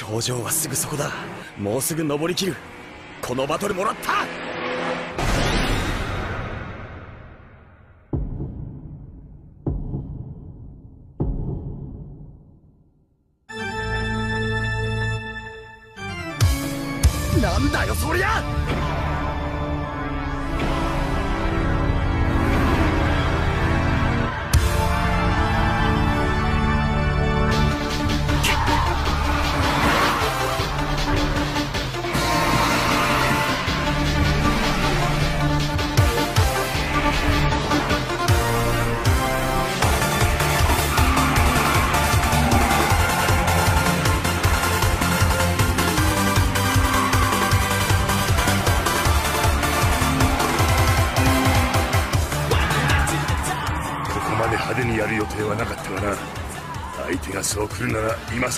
頂上はすぐそこだ。もうすぐ登りきる。このバトルもらった。なんだよそりゃ！派手にやる予定はなかったがな。相手がそう来るなら今